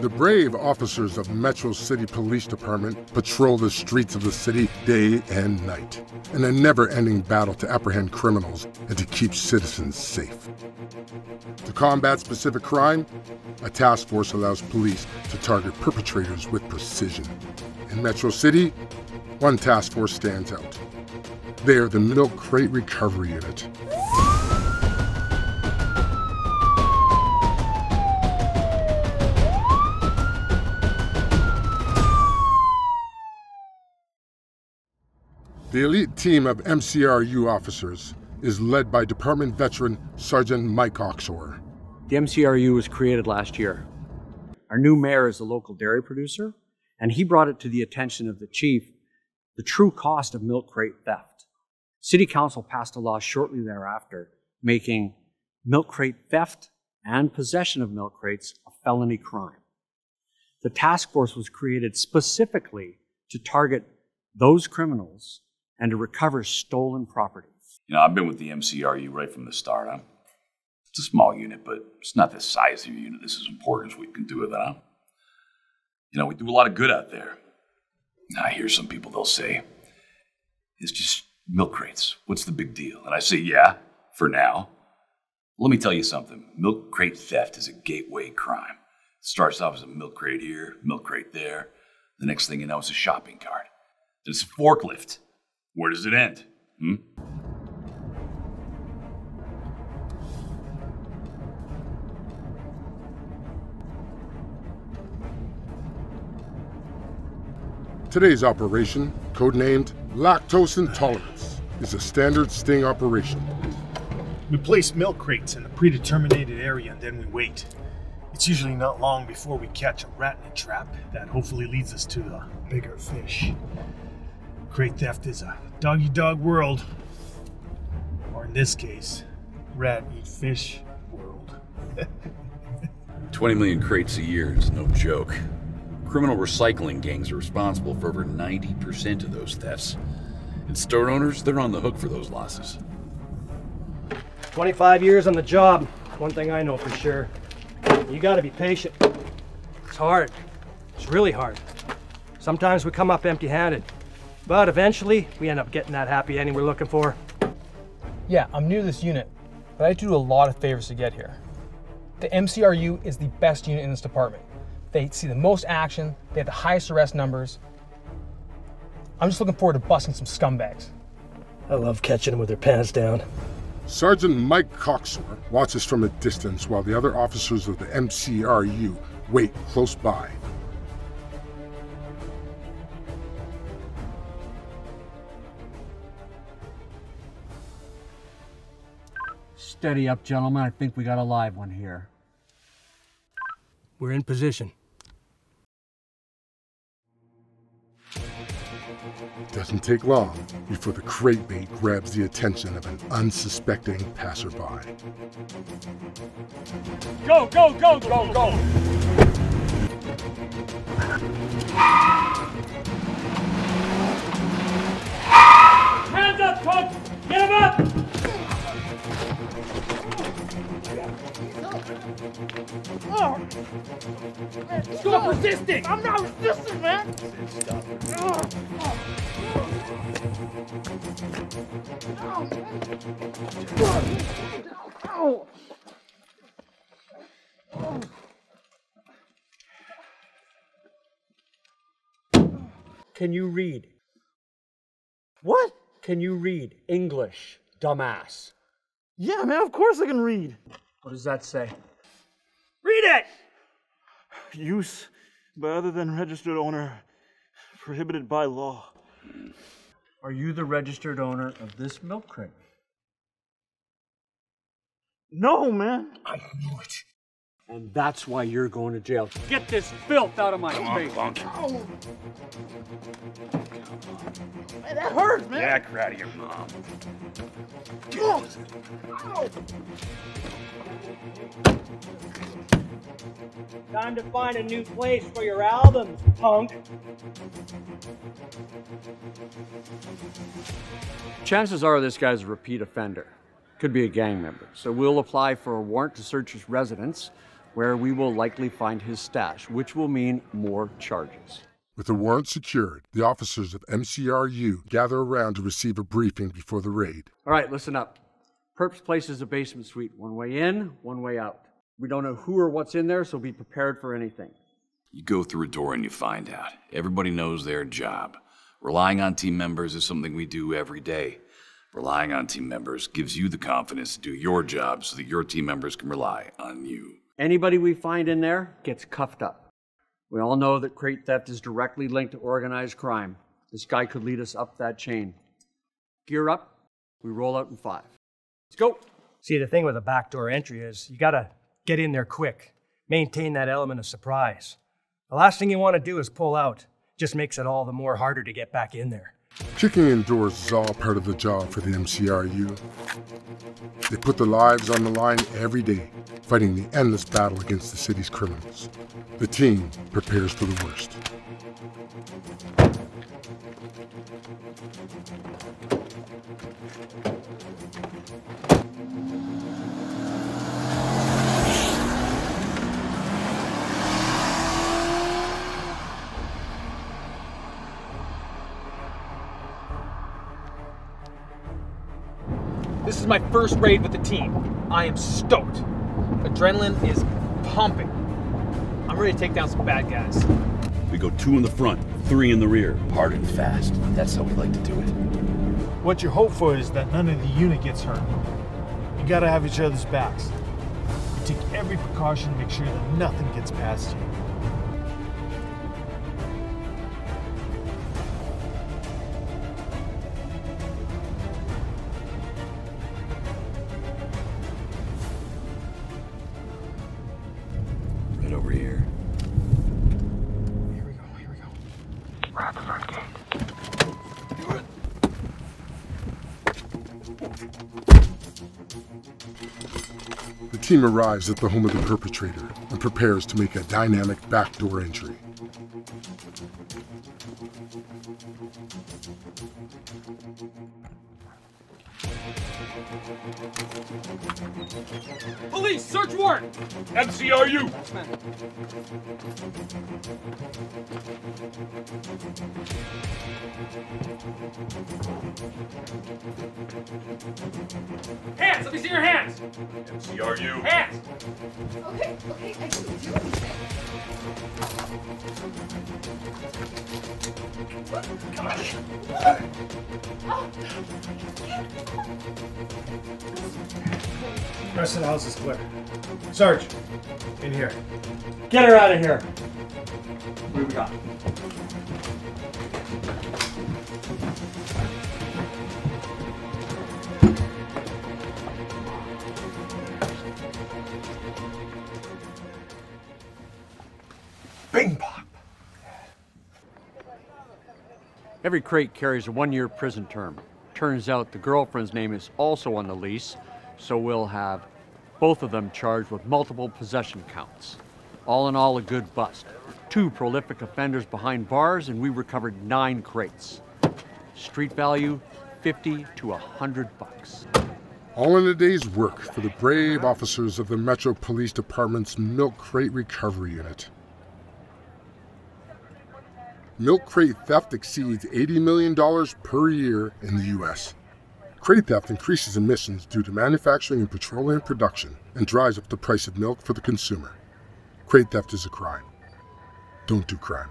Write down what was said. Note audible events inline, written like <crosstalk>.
The brave officers of Metro City Police Department patrol the streets of the city day and night in a never ending battle to apprehend criminals and to keep citizens safe. To combat specific crime, a task force allows police to target perpetrators with precision. In Metro City, one task force stands out. They are the Milk Crate Recovery Unit. The elite team of MCRU officers is led by Department veteran Sergeant Mike Oxor. The MCRU was created last year. Our new mayor is a local dairy producer, and he brought it to the attention of the chief the true cost of milk crate theft. City Council passed a law shortly thereafter making milk crate theft and possession of milk crates a felony crime. The task force was created specifically to target those criminals and to recover stolen property. You know, I've been with the MCRU right from the start. Huh? It's a small unit, but it's not the size of your unit. This is important as we can do with it, huh? You know, we do a lot of good out there. Now, I hear some people, they'll say, it's just milk crates. What's the big deal? And I say, yeah, for now. Let me tell you something milk crate theft is a gateway crime. It starts off as a milk crate here, milk crate there. The next thing you know, it's a shopping cart. Then it's a forklift. Where does it end? Hmm? Today's operation, codenamed Lactose Intolerance, is a standard sting operation. We place milk crates in a predetermined area and then we wait. It's usually not long before we catch a rat in a trap that hopefully leads us to a bigger fish. Crate theft is a dog eat dog world. Or in this case, rat eat fish world. <laughs> 20 million crates a year is no joke. Criminal recycling gangs are responsible for over 90% of those thefts. And store owners, they're on the hook for those losses. 25 years on the job. One thing I know for sure. You gotta be patient. It's hard. It's really hard. Sometimes we come up empty handed. But eventually, we end up getting that happy ending we're looking for. Yeah, I'm new to this unit, but I had to do a lot of favors to get here. The MCRU is the best unit in this department. They see the most action, they have the highest arrest numbers. I'm just looking forward to busting some scumbags. I love catching them with their pants down. Sergeant Mike Coxor watches from a distance while the other officers of the MCRU wait close by. Steady up, gentlemen. I think we got a live one here. We're in position. Doesn't take long before the crate bait grabs the attention of an unsuspecting passerby. Go, go, go, go, go! Resisting! I'm not resisting, man! Can you read? What? Can you read English, dumbass? Yeah, man, of course I can read. What does that say? Read it! <sighs> Use by other than registered owner prohibited by law. Are you the registered owner of this milk crate? No, man. I knew it. And that's why you're going to jail. Get this filth out of my face. Hey, that hurts, man. Yeah, crowd of your mom. Time to find a new place for your albums, punk. Chances are this guy's a repeat offender. Could be a gang member. So we'll apply for a warrant to search his residence, where we will likely find his stash, which will mean more charges. With the warrant secured, the officers of MCRU gather around to receive a briefing before the raid. All right, listen up. Perps Place is a basement suite, one way in, one way out. We don't know who or what's in there, so be prepared for anything. You go through a door and you find out. Everybody knows their job. Relying on team members is something we do every day. Relying on team members gives you the confidence to do your job so that your team members can rely on you. Anybody we find in there gets cuffed up. We all know that crate theft is directly linked to organized crime. This guy could lead us up that chain. Gear up, we roll out in five. Let's go. See, the thing with a backdoor entry is you gotta get in there quick, maintain that element of surprise. The last thing you want to do is pull out. Just makes it all the more harder to get back in there. Kicking in doors is all part of the job for the MCRU. They put their lives on the line every day, fighting the endless battle against the city's criminals. The team prepares for the worst. This is my first raid with the team. I am stoked. Adrenaline is pumping. I'm ready to take down some bad guys. We go two in the front, three in the rear. Hard and fast. That's how we like to do it. What you hope for is that none of the unit gets hurt. You gotta have each other's backs. You take every precaution to make sure that nothing gets past you. Over here. Here we go, here we go. The team arrives at the home of the perpetrator and prepares to make a dynamic backdoor entry. Police, search warrant! MCRU! Hands! Let me see your hands! MCRU! Hands! Okay, okay, I didn't do anything. Rest of the house is clear. Sarge, in here. Get her out of here. What do we got? Bing pop. Every crate carries a one year prison term. Turns out the girlfriend's name is also on the lease, so we'll have both of them charged with multiple possession counts. All in all, a good bust. Two prolific offenders behind bars, and we recovered nine crates. Street value 50 to 100 bucks. All in a day's work for the brave officers of the Metro Police Department's Milk Crate Recovery Unit. Milk crate theft exceeds $80 million per year in the U.S. Crate theft increases emissions due to manufacturing and petroleum production and drives up the price of milk for the consumer. Crate theft is a crime. Don't do crime.